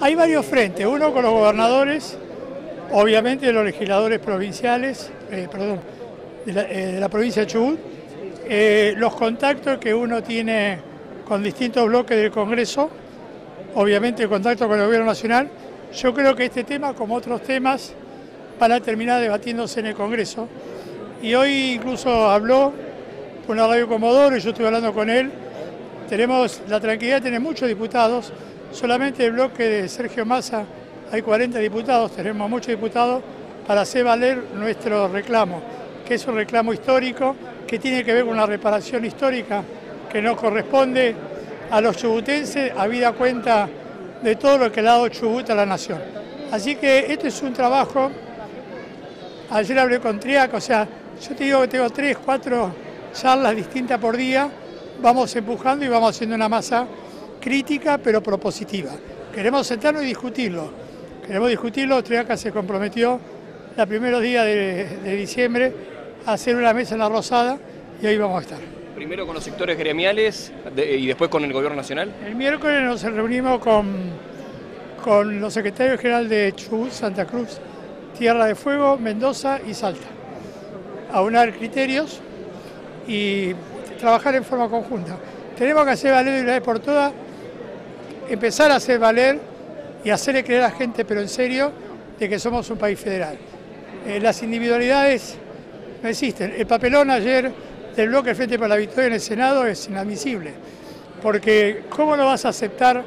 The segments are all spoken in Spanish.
Hay varios frentes, uno con los gobernadores, obviamente los legisladores provinciales, eh, perdón, de la, eh, de la, provincia de Chubut, eh, los contactos que uno tiene con distintos bloques del Congreso, obviamente el contacto con el Gobierno Nacional. Yo creo que este tema, como otros temas, van a terminar debatiéndose en el Congreso. Y hoy incluso habló con la radio Comodoro y yo estuve hablando con él. Tenemos la tranquilidad de tener muchos diputados, solamente el bloque de Sergio Massa hay 40 diputados, tenemos muchos diputados para hacer valer nuestro reclamo, que es un reclamo histórico, que tiene que ver con una reparación histórica que nos corresponde a los chubutenses, a vida cuenta de todo lo que ha dado Chubut a la nación. Así que este es un trabajo, ayer hablé con Triac, o sea, yo te digo que tengo tres, cuatro charlas distintas por día, vamos empujando y vamos haciendo una masa crítica pero propositiva. Queremos sentarnos y discutirlo. Queremos discutirlo, Triaca se comprometió los primeros días de, de, diciembre a hacer una mesa en la Rosada y ahí vamos a estar. Primero con los sectores gremiales de, y después con el gobierno nacional. El miércoles nos reunimos con, con los secretarios general de Chubut, Santa Cruz, Tierra de Fuego, Mendoza y Salta. A unar criterios y trabajar en forma conjunta. Tenemos que hacer valer de una vez por todas, empezar a hacer valer y hacerle creer a la gente, pero en serio, de que somos un país federal. Eh, las individualidades no existen. El papelón ayer del bloque Frente para la Victoria en el Senado es inadmisible, porque ¿cómo no vas a aceptar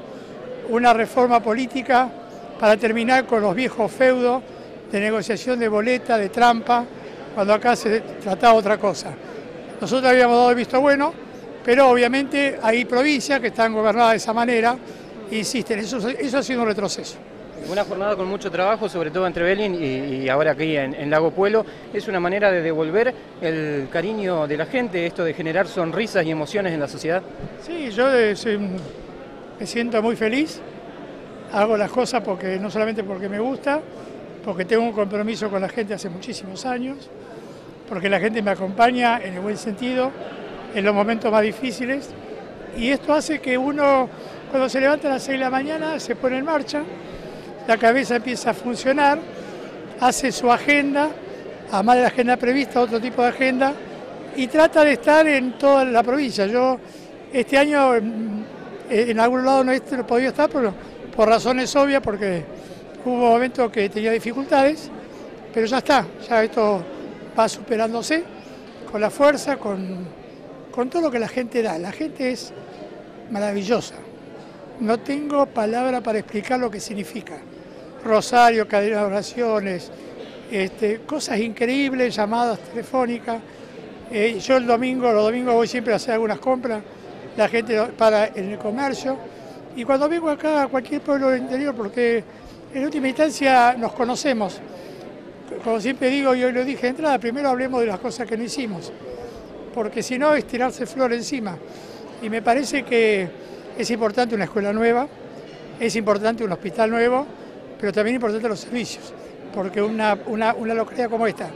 una reforma política para terminar con los viejos feudos de negociación de boleta, de trampa, cuando acá se trataba otra cosa? Nosotros habíamos dado el visto bueno, pero obviamente hay provincias que están gobernadas de esa manera insisten, eso, eso ha sido un retroceso. Una jornada con mucho trabajo, sobre todo entre Belín y, y ahora aquí en, en, Lago Pueblo. Es una manera de devolver el cariño de la gente, esto de generar sonrisas y emociones en la sociedad. Sí, yo soy, me siento muy feliz. Hago las cosas porque no solamente porque me gusta, porque tengo un compromiso con la gente hace muchísimos años, porque la gente me acompaña en el buen sentido, en los momentos más difíciles. Y esto hace que uno, cuando se levanta a las 6 de la mañana, se pone en marcha la cabeza empieza a funcionar, hace su agenda, además de la agenda prevista, otro tipo de agenda, y trata de estar en toda la provincia. Yo este año en algún lado no he podido estar por, por razones obvias, porque hubo momentos que tenía dificultades, pero ya está, ya esto va superándose con la fuerza, con todo lo que la gente da. La gente es maravillosa. No tengo palabra para explicar lo que significa rosario, cadena de oraciones, este, cosas increíbles, llamadas telefónicas. Eh, yo el domingo, los domingos voy siempre a hacer algunas compras, la gente para el comercio. Y cuando vengo acá a cualquier pueblo del interior, porque en última instancia nos conocemos, como siempre digo, yo lo dije de entrada, primero hablemos de las cosas que no hicimos, porque si no es tirarse flor encima. Y me parece que es importante una escuela nueva, es importante un hospital nuevo, pero también importante los servicios, porque una, una, una localidad como esta,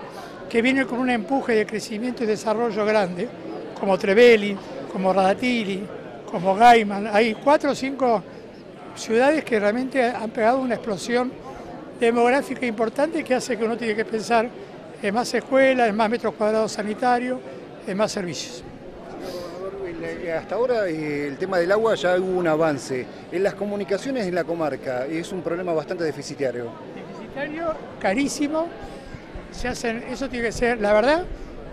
que viene con un empuje de crecimiento y desarrollo grande, como Trevelli, como Radatili, como Gaiman, hay cuatro o cinco ciudades que realmente han pegado una explosión demográfica importante que hace que uno tiene que pensar en más escuelas, en más metros cuadrados sanitarios, en más servicios. Hasta ahora el tema del agua ya hubo un avance. En las comunicaciones en la comarca es un problema bastante deficitario. Deficitario, carísimo. Se hacen, eso tiene que ser, la verdad,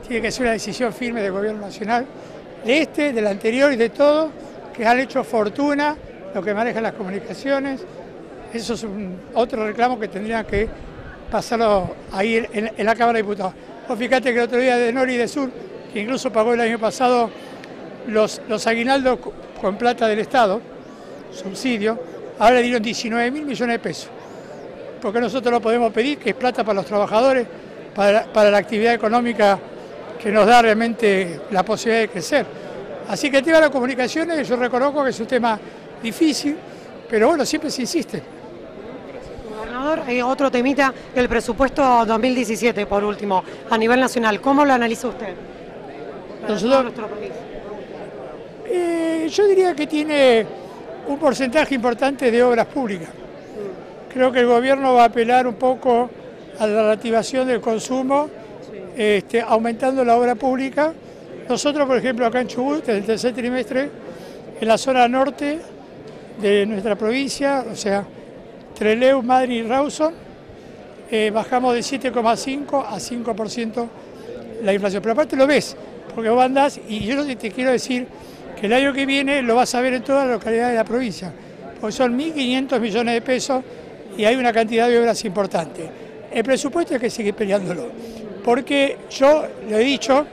tiene que ser una decisión firme del gobierno nacional, de este, del anterior y de todo, que han hecho fortuna lo que manejan las comunicaciones. Eso es otro reclamo que tendrían que pasarlo ahí en, en la Cámara de Diputados. Vos fíjate que el otro día de Nori y de Sur, que incluso pagó el año pasado los, los aguinaldos con plata del Estado, subsidio, ahora dieron 19 mil millones de pesos. Porque nosotros lo podemos pedir, que es plata para los trabajadores, para, para la actividad económica que nos da realmente la posibilidad de crecer. Así que el tema de las comunicaciones, yo reconozco que es un tema difícil, pero bueno, siempre se insiste. Gobernador, eh, otro temita, el presupuesto 2017, por último, a nivel nacional, ¿cómo lo analiza usted? Para Nosotros, nuestro país. Eh, yo diría que tiene un porcentaje importante de obras públicas. creo que el gobierno va a apelar un poco a la reactivación del consumo, este, aumentando la obra pública. Nosotros, por ejemplo, acá en Chubut, en el tercer trimestre, en la zona norte de nuestra provincia, o sea, Treleu, Madrid y Rawson, eh, bajamos de 7,5 a 5% la inflación. Pero aparte lo ves, porque vos andás y yo te quiero decir que el año que viene lo vas a ver en todas las localidades de la provincia, porque son 1.500 millones de pesos y hay una cantidad de obras importante. El presupuesto hay que seguir peleándolo, porque yo lo he dicho,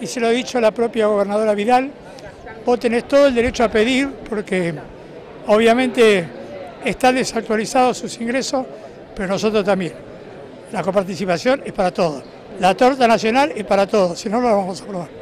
y se lo he dicho a la propia gobernadora Vidal, vos tenés todo el derecho a pedir, porque obviamente están desactualizados sus ingresos, pero nosotros también. La coparticipación es para todos. La torta nacional es para todos, si no, no vamos a aprobar.